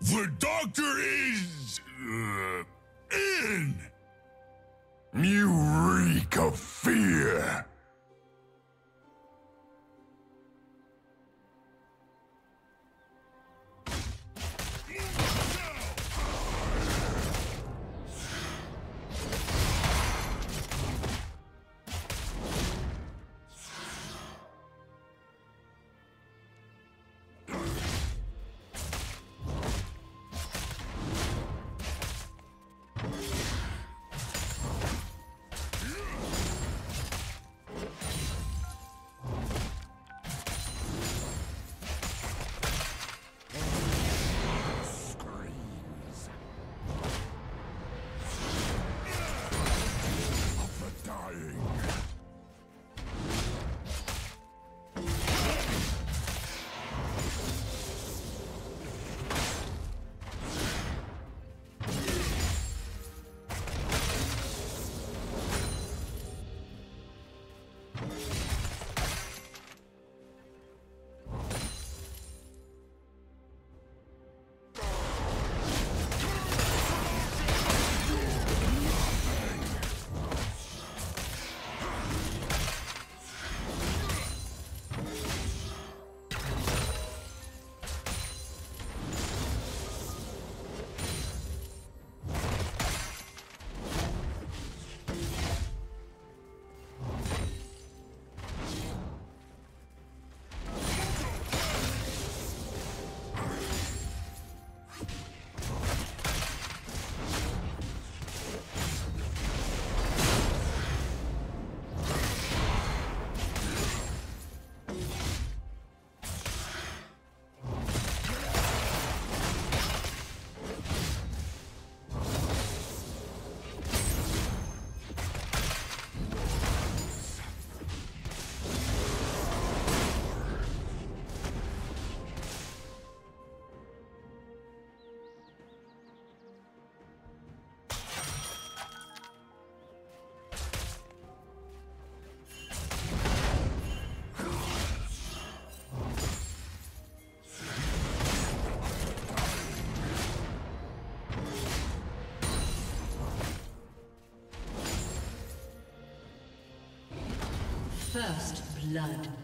The doctor is. Uh, in! You reek of fear! First blood.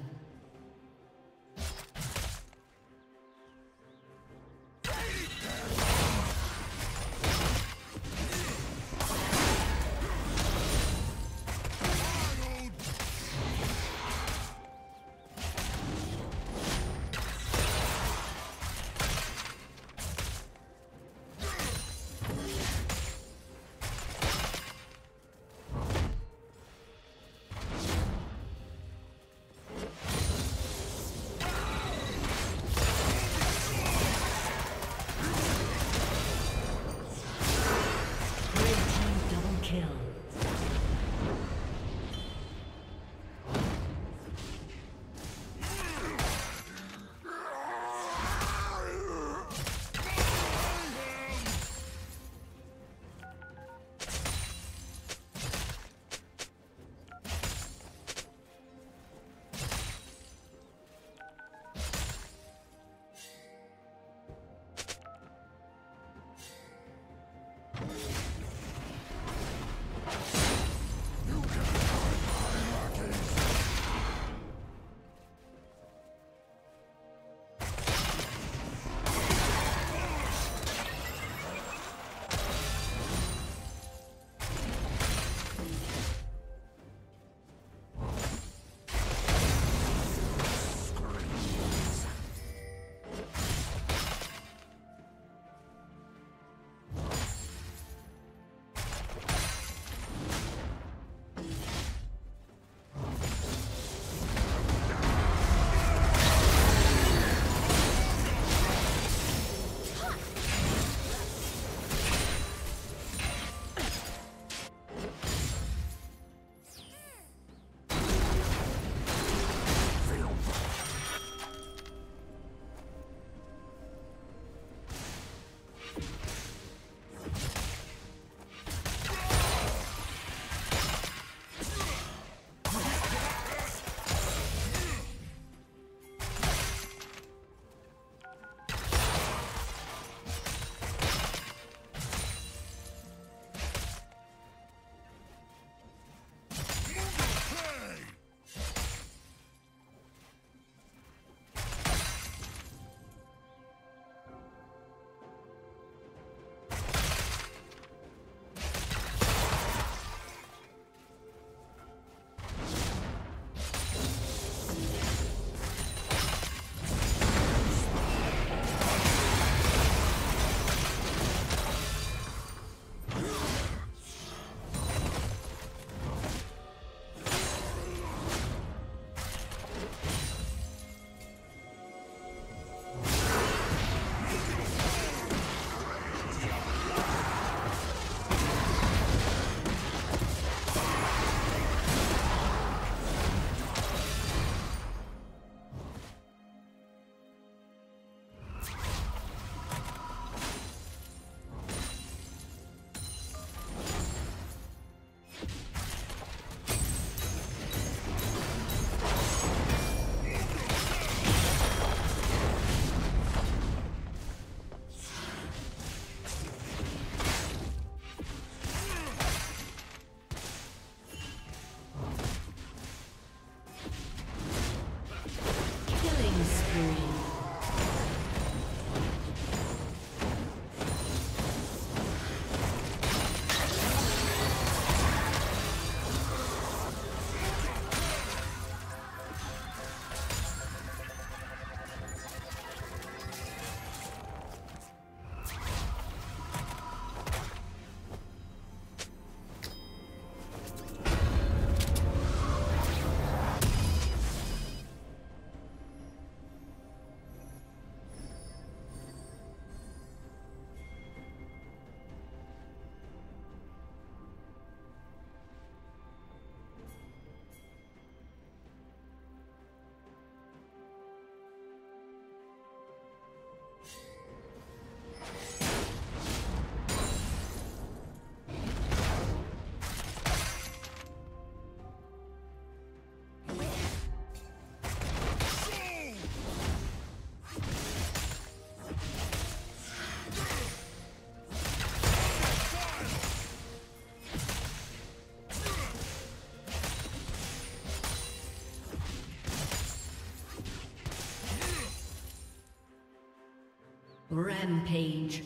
Rampage.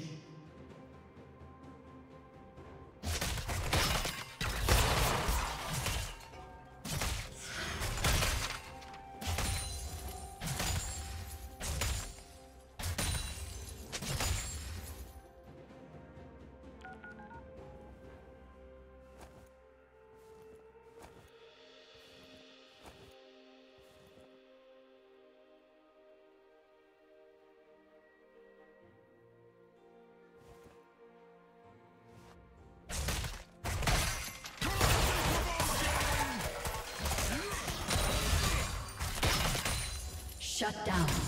Shut down.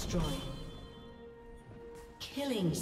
Destroyed. Killing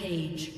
Rampage.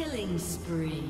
Killing spree.